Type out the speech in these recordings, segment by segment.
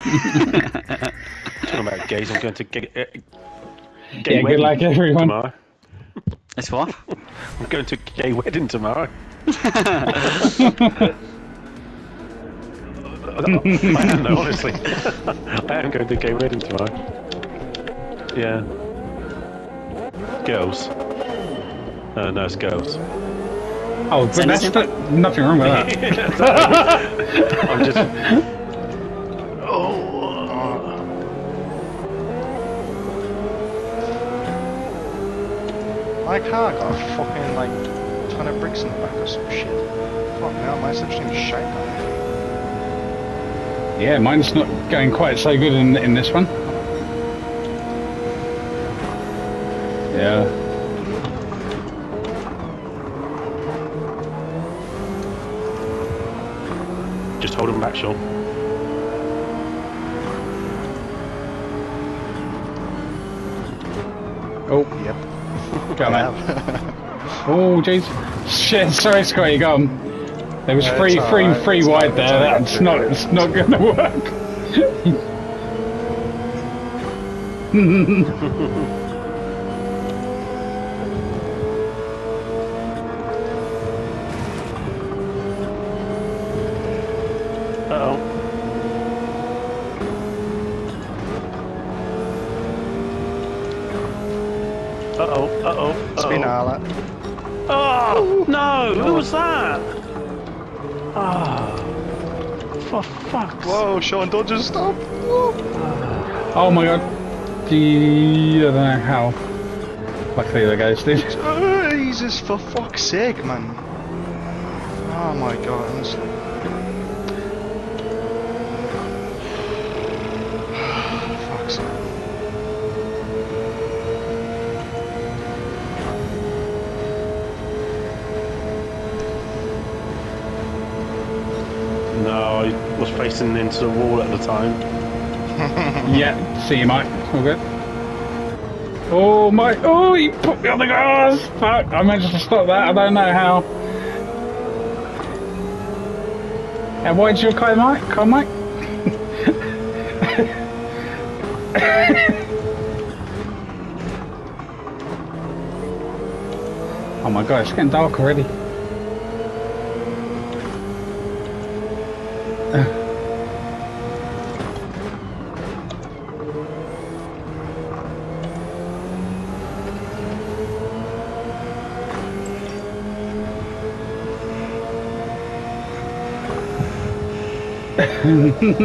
Talking about gays, I'm going to gay, uh, gay Yeah, good wedding luck, everyone. tomorrow. It's what? I'm going to a gay wedding tomorrow. I am, no, honestly. I am going to a gay wedding tomorrow. Yeah. Girls. Uh, no, it's girls. Oh, but Send that's us nothing wrong with that. I'm just. My car got a fucking like ton of bricks in the back or some shit. Fuck now, my such thing shite on it. Yeah, mine's not going quite so good in in this one. Yeah. Just hold him back, Sean. Oh, Yep. Got Oh, jeez. Shit, sorry, Scotty, go on. There was No, three, it's three, alright, three it's wide there. That's not, it's not going to work. Whoa, Sean, don't just stop. Oh my god. The, I don't know how. Luckily the guys did. Jesus, for fuck's sake, man. Oh my god, honestly. Was facing into the wall at the time. yeah, see you, Mike. All good. Oh my! Oh, you put me on the grass. Fuck! I managed to stop that. I don't know how. And why did you call Mike? Call Mike? oh my god! It's getting dark already. Oh,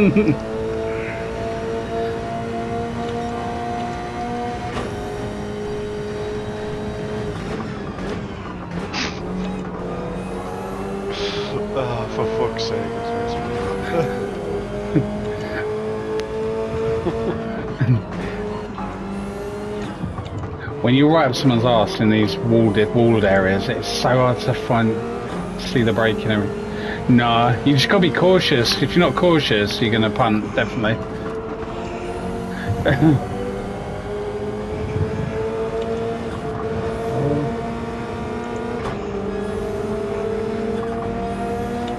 for fuck's sake. When you right up someone's ass in these walled walled areas, it's so hard to find see the braking. and everything. No, you just gotta be cautious. If you're not cautious, you're gonna punt definitely.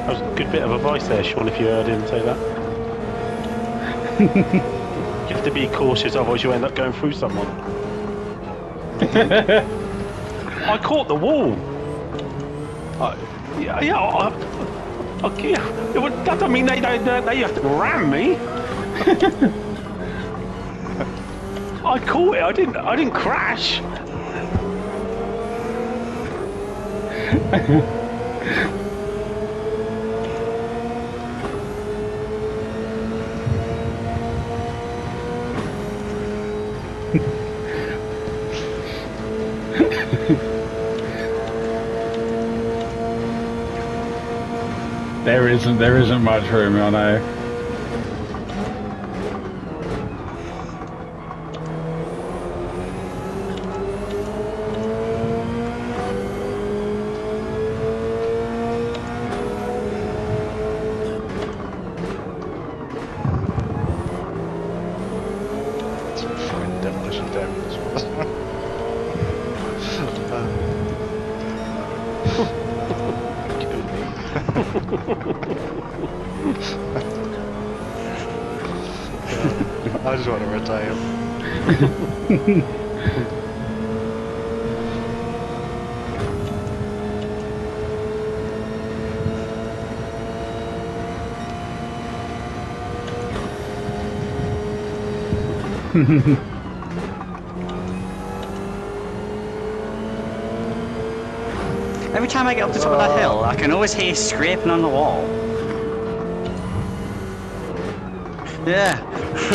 That was a good bit of advice there, Sean, if you heard him say that. you have to be cautious, otherwise you end up going through someone. I caught the wall. I, yeah, yeah. I, Would- That doesn't mean they, they, they have to ram me. I caught it. I didn't. I didn't crash. There isn't there isn't much room, I know. I just want to retire. Every time I get up the top of that hill, I can always hear scraping on the wall. Yeah.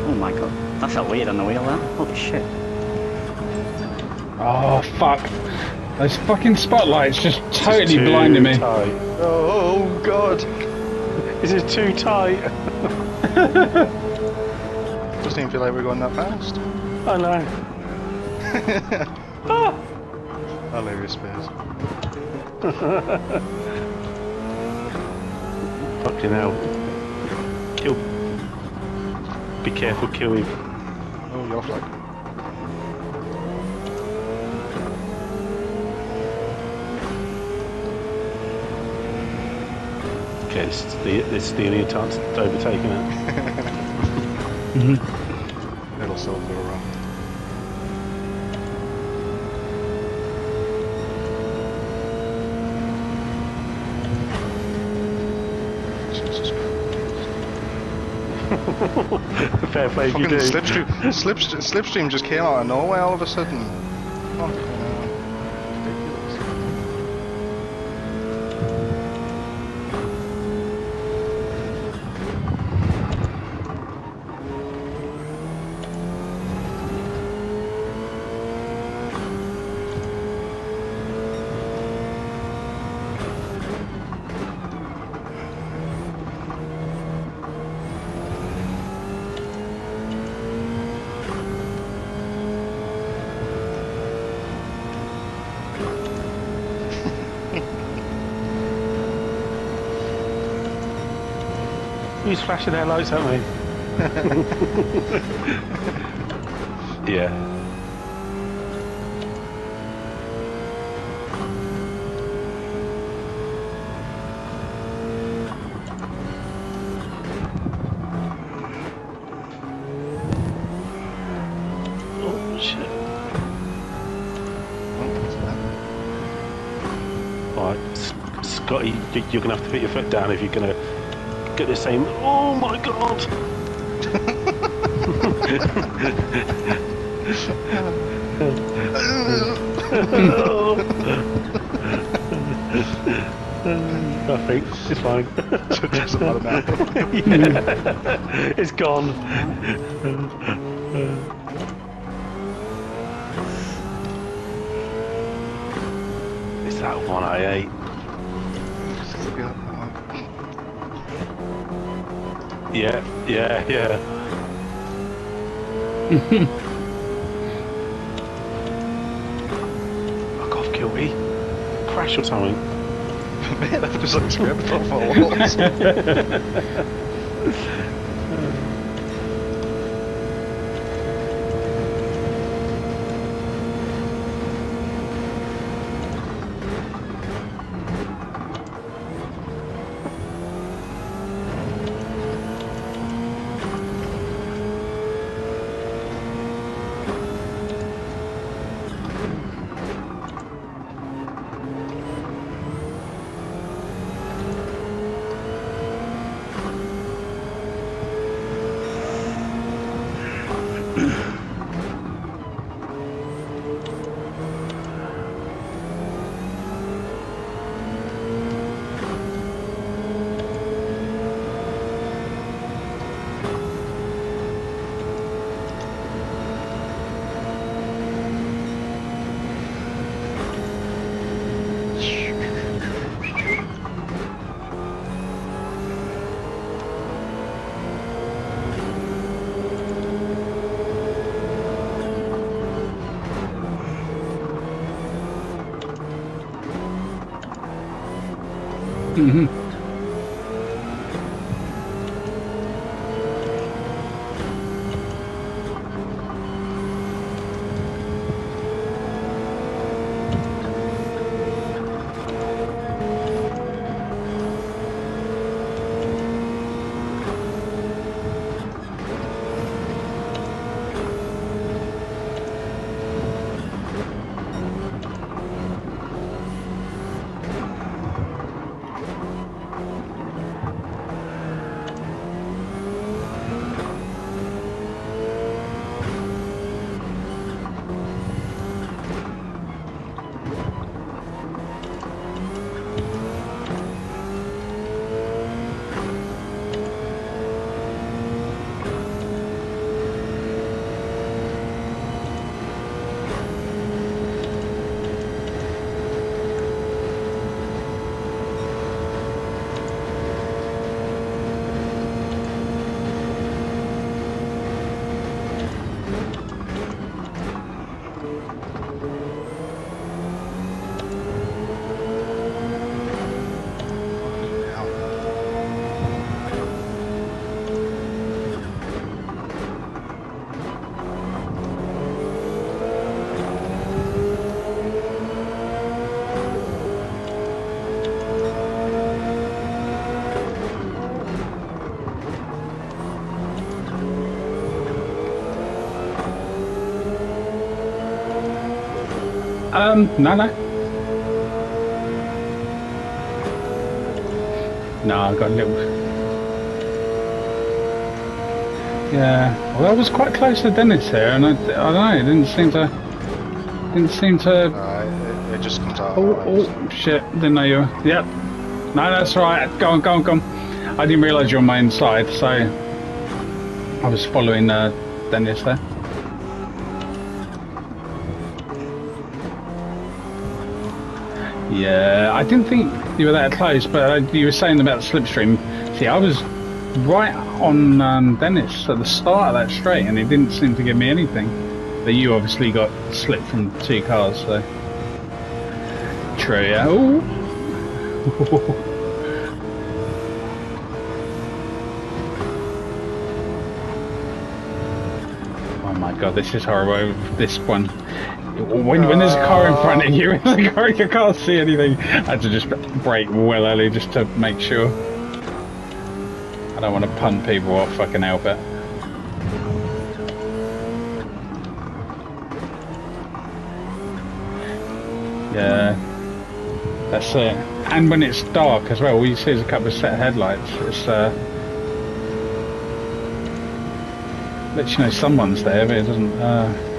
oh my god, that felt weird on the wheel then. Holy shit. Oh fuck! Those fucking spotlights just totally blinding me. Tight. Oh, God. This is too tight. Doesn't even feel like we're going that fast. I know. Ah! Hilarious space. Fucking hell. Kill. Be careful, kill him. Oh, your flag. Okay, this is the, this is the only chance to overtake it. It'll still go wrong. Jesus Fair play if you do. slipstream, slipst- slipstream just came out of nowhere all of a sudden. Fucking Who's flashing their lights at me? yeah. Oh shit. That? Alright, Scotty, you're gonna have to put your foot down if you're gonna get the same. Oh my god! Nothing. It's fine. Doesn't matter now. yeah. It's gone. It's that one I ate. Yeah, yeah, yeah. Fuck off, Kilby. Crash or something. Man, I've just like off all walls. Mhm. Um, no, no. No, I got a little. Yeah, well, I was quite close to Dennis there, and I, I don't know, it didn't seem to. Didn't seem to. Uh, it, it just comes out. Oh, oh, shit! Didn't know you. Were, yep. No, that's right, Go on, go on, go on. I didn't realise you were on my inside, so I was following uh, Dennis there. Yeah, I didn't think you were that close, but uh, you were saying about slipstream. See, I was right on um, Dennis at the start of that straight, and it didn't seem to give me anything. But you obviously got slipped from two cars, so. True, yeah. Ooh. Oh my god, this is horrible. This one. When, when there's a car in front of you, in the car, you can't see anything. I had to just brake well early just to make sure. I don't want to punt people off, help it. Yeah, that's it. And when it's dark as well, all you see is a couple of set headlights. It's uh, lets you know someone's there, but it doesn't. Uh,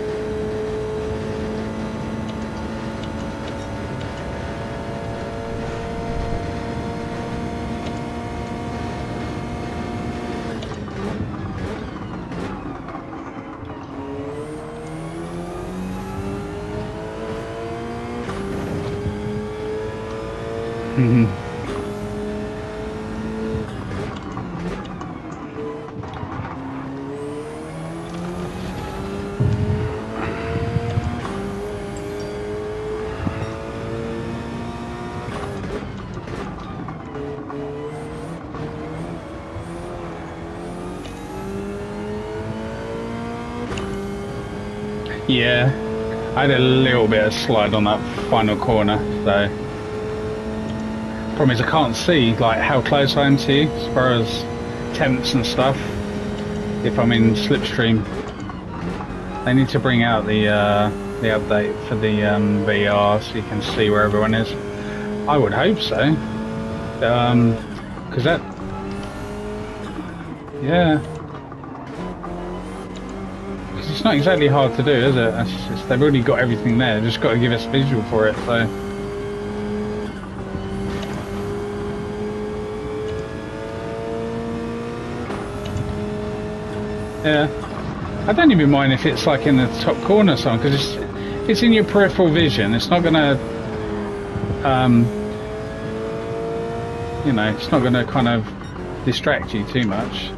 Yeah, I had a little bit of slide on that final corner, so. Problem is, I can't see like how close I am to you as far as temps and stuff. If I'm in slipstream, they need to bring out the uh, the update for the um, VR so you can see where everyone is. I would hope so, Um, because that, yeah. Not exactly hard to do, is it? It's just, they've already got everything there. Just got to give us visual for it. So. Yeah. I don't even mind if it's like in the top corner or something, because it's, it's in your peripheral vision. It's not going to, um, you know, it's not going to kind of distract you too much.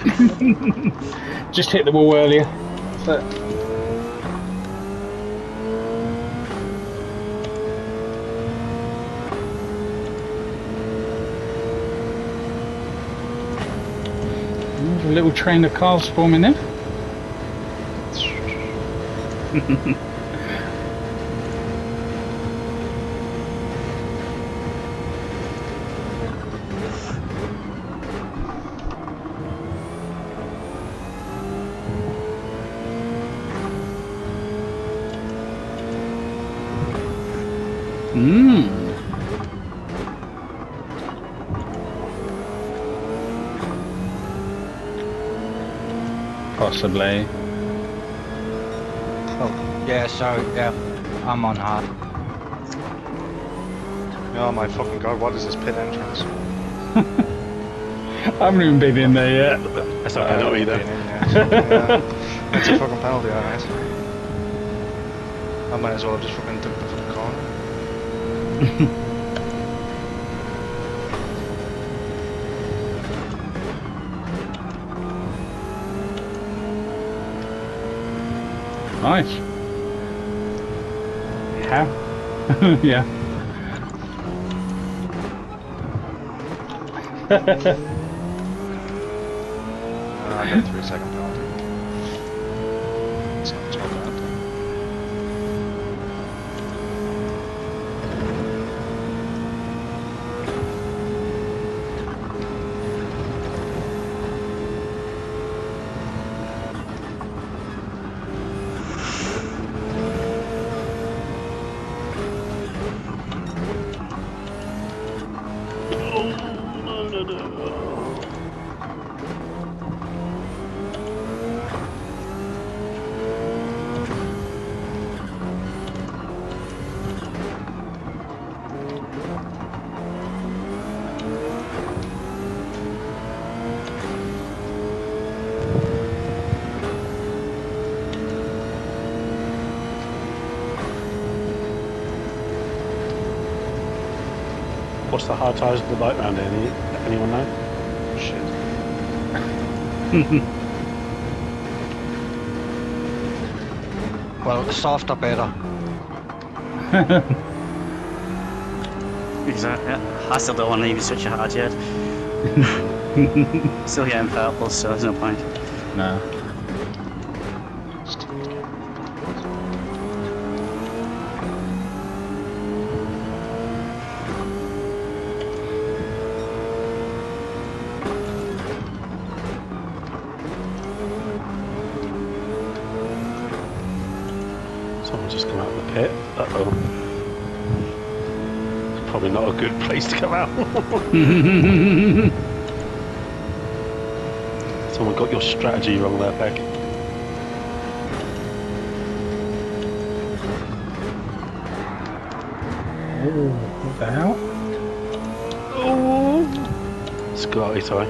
just hit the wall earlier. There's a little train of cars forming there. Possibly. Oh, yeah, sorry, yeah, I'm on hard. Oh my fucking god, what is this pit entrance? I haven't even been in there yet. That's not not either. Been in yet. yeah. That's a fucking penalty, alright. I might as well have just fucking took the fucking corner. Nice. How? yeah. the hard tyres of the bike round here? Any, anyone know? Shit. Well, the soft better. Exactly. I still don't want to even switch it hard yet. still getting purple, so there's no point. No. Someone just come out of the pit. Uh oh. Probably not a good place to come out. Someone got your strategy wrong there, Beck. Oh, what the hell? Oh! Scotty, sorry.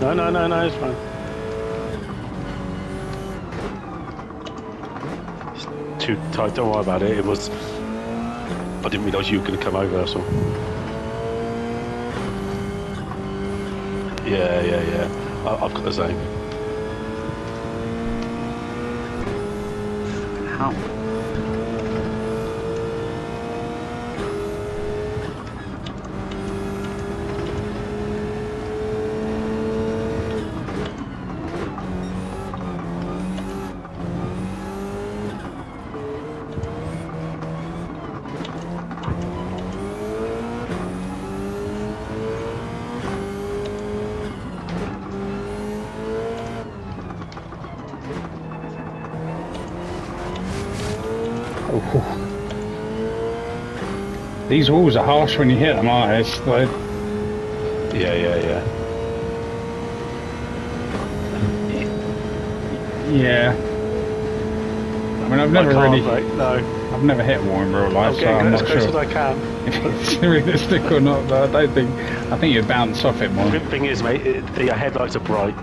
No, no, no, no, it's fine. Too tight, don't worry about it. It was. I didn't realise you were going to come over, so. Yeah, yeah, yeah. I, I've got the same. How? These walls are harsh when you hit them, aren't they? Yeah, yeah, yeah. yeah. I mean, I've never really, mate, no. I've never hit one in real I'm life, so getting I'm as not close sure as I can. if it's realistic or not. But I don't think, I think you bounce off it The more. good thing is, mate, it, your headlights are bright.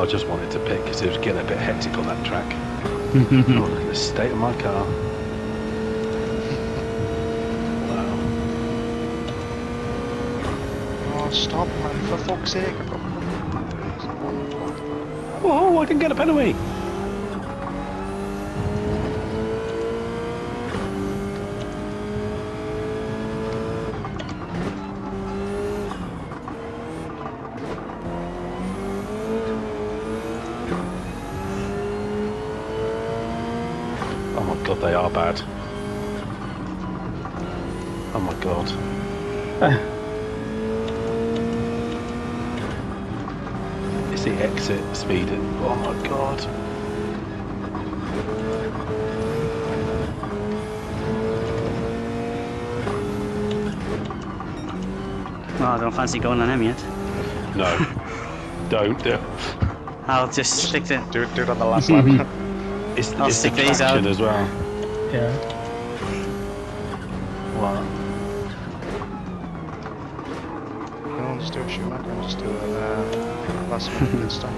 I just wanted to pick because it was getting a bit hectic on that track. oh, the state of my car. Wow. Oh, stop, man, for fuck's sake. I've Whoa, I didn't get a penalty. it, speed it. Oh my god. Well, I don't fancy going on them yet. No. don't do it. I'll just stick to... Do it, do it on the last lap. it's, I'll it's stick the these out. as well. Yeah. Minute pit stop.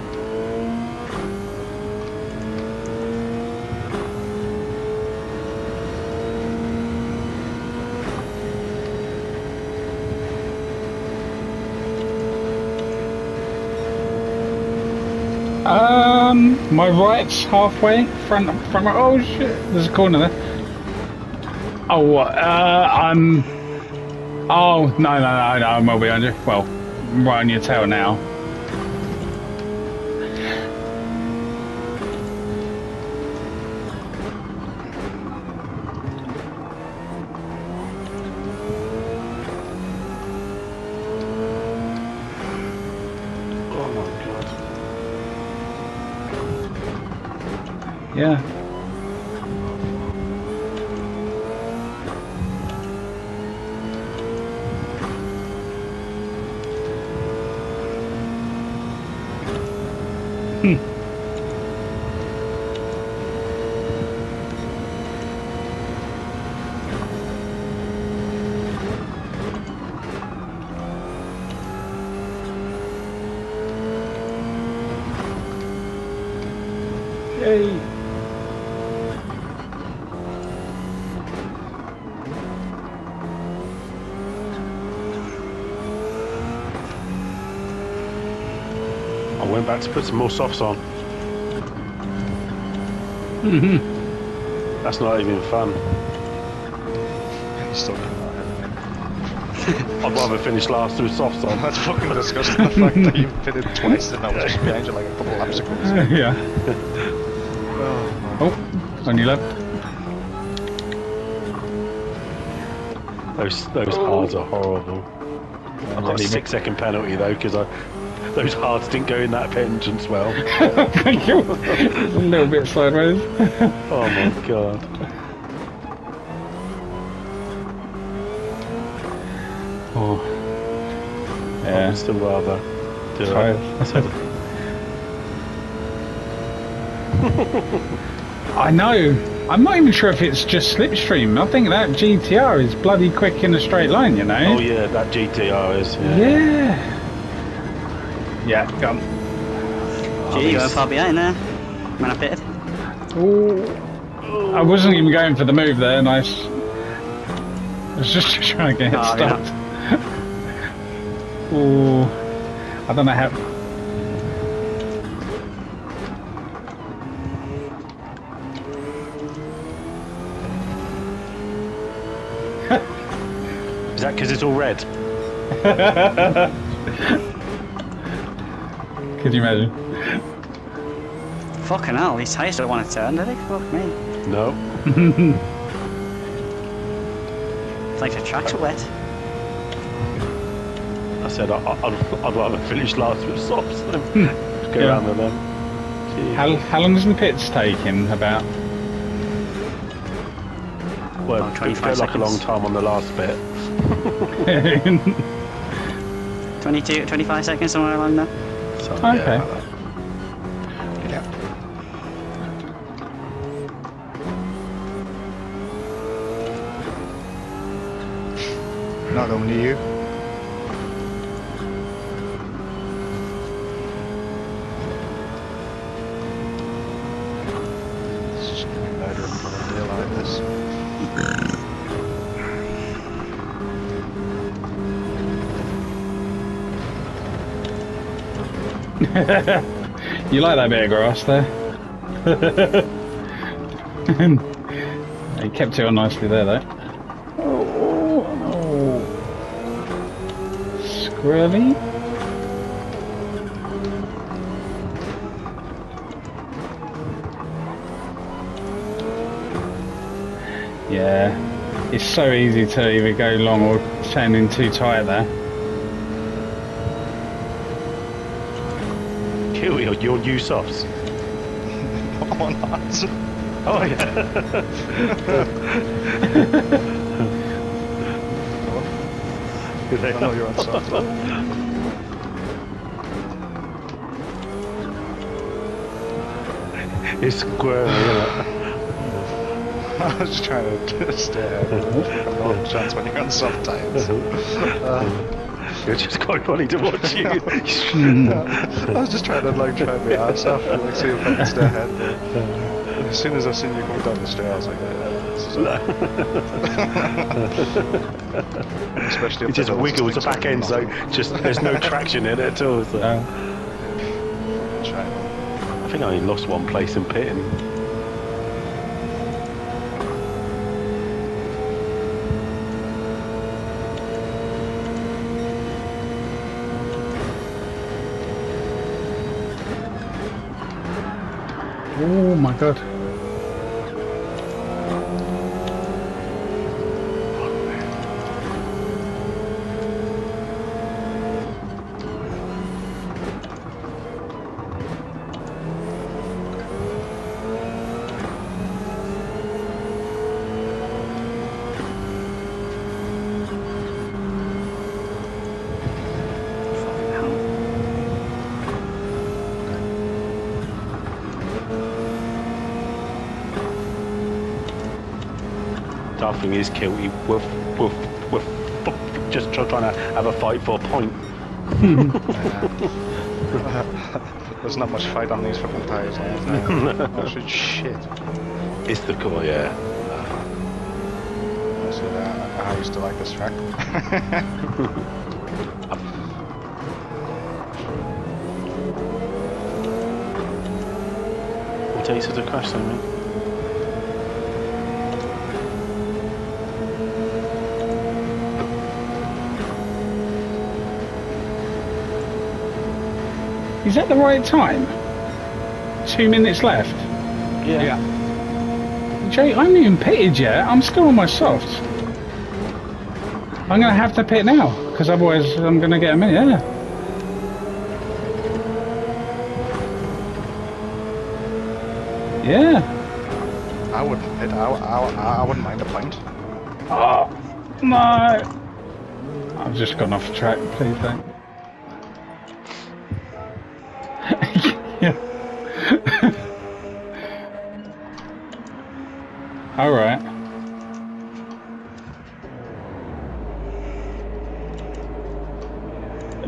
Um, my right's halfway. Front, front. Oh shit! There's a corner there. Oh? Uh, I'm. Oh no, no, no, no! I'm well behind you. Well, right on your tail now. Oh my god. Yeah. To put some more softs on. Mm-hmm. That's not even fun. He's still doing that. I'd rather finish last with softs on. That's fucking disgusting. The fact that you pitted twice and I was just behind you like a couple laps ago. yeah. Oh, Oh, on your left. Those those oh. hards are horrible. I've got a six second penalty though because I those hards didn't go in that entrance well. Thank you. a little bit sideways. Oh my god. Oh. oh I'd still rather do Try it. I know. I'm not even sure if it's just slipstream. I think that GTR is bloody quick in a straight line, you know? Oh yeah, that GTR is. Yeah. Yeah. Yeah, come. Gee, you went far behind there. When I pitted. I wasn't even going for the move there, nice. I was just trying to get it Oh, yeah. stopped. Ooh. I don't know how. Is that because it's all red? Could you imagine? Fucking hell, these tyres don't want to turn, do they? Fuck me. No. It's like the tracks are wet. I said I, I- I'd, I'd rather finish last with softs than go Yeah. around with them. Gee. How, how long does the pits take him? About. well, About it 25 felt like a long time on the last bit. 22, 25 seconds, somewhere along there. Oh, so, Okay. Yeah, yeah. Not only you. you like that bit of grass there? he kept it on nicely there, though. Oh, oh. Yeah, it's so easy to either go long or chain in too tight there. Kill your, your new softs. Oh, not. Oh yeah. I know you're on soft. It's it? I was just trying to stare. No chance when you're on soft tires. You're just quite funny to watch you. I was just trying to like try my ass off and like see if I can stay ahead. But as soon as I seen you coming down the stairs, I was like, yeah, this is it. Especially it if just there's wiggles the back end, so just there's no traction in it at all. So. It. I think I only lost one place in pitting. Oh my god. Thing is, Kilty, woof, woof, woof, woof, just trying to have a fight for a point. There's not much fight on these fucking tires. Actually, shit. It's the core, yeah. I uh, used to like this track. What takes it to crash then, Is that the right time? Two minutes left. Yeah. yeah. Jay, I haven't even pitted yet. I'm still on my softs. I'm gonna have to pit now, because otherwise I'm gonna get a minute. Yeah. Yeah. I wouldn't hit. I, I, I wouldn't mind a point. Oh no! I've just gone off track. Please don't.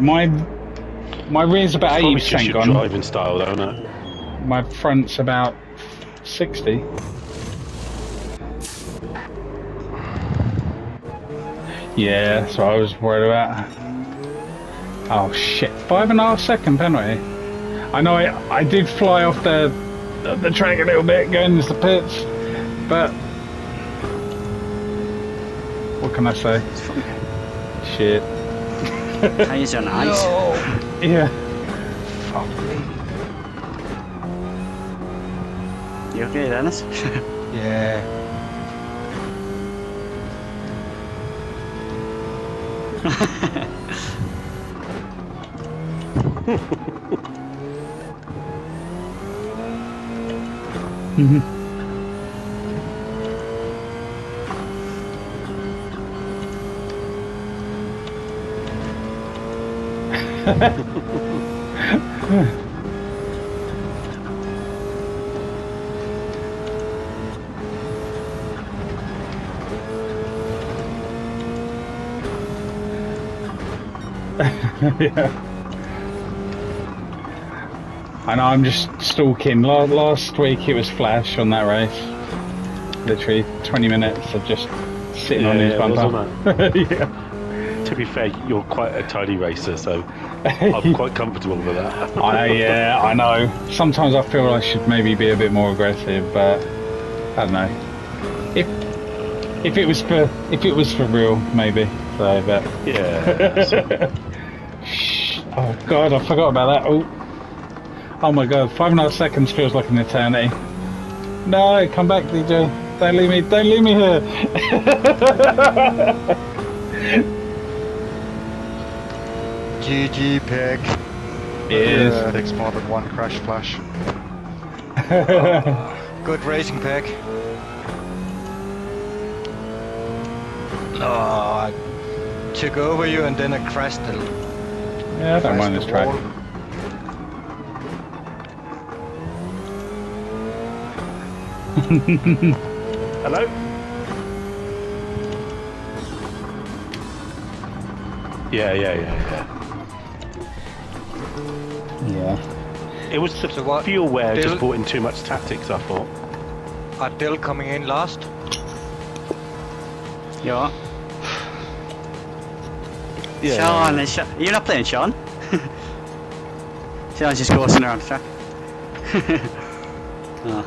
My my rear's about eighty percent gone. driving style, though, it? My front's about sixty. Yeah, that's what I was worried about. Oh shit! Five and a half second penalty. I know I I did fly off the the track a little bit going into the pits, but what can I say? Shit. Tires on ice. Yeah. You okay, Dennis? Yeah. yeah. I know, I'm just stalking. La- Last week it was Flash on that race. Literally 20 minutes of just sitting on Yeah, his it was, bumper. yeah. To be fair, you're quite a tidy racer, so I'm quite comfortable with that. I, yeah, I know. Sometimes I feel I should maybe be a bit more aggressive, but I don't know. If if it was for if it was for real, maybe. So, but yeah. Oh god, I forgot about that. Oh, oh my god, five and a half seconds feels like an eternity. No, come back, DJ. Don't leave me. Don't leave me here. GG pick. Yes. Yeah, takes more than one crash flash. Good racing pick. Oh, I took over you and then I crashed the Yeah, I don't mind this the track. Hello? Yeah, yeah, yeah, Yeah. It was the So what- fuel wear just brought in too much tactics, I thought. Are Dill coming in last? You what? Yeah. Sean, is Sean, you're not playing Sean? Sean's just coursing around the track. oh.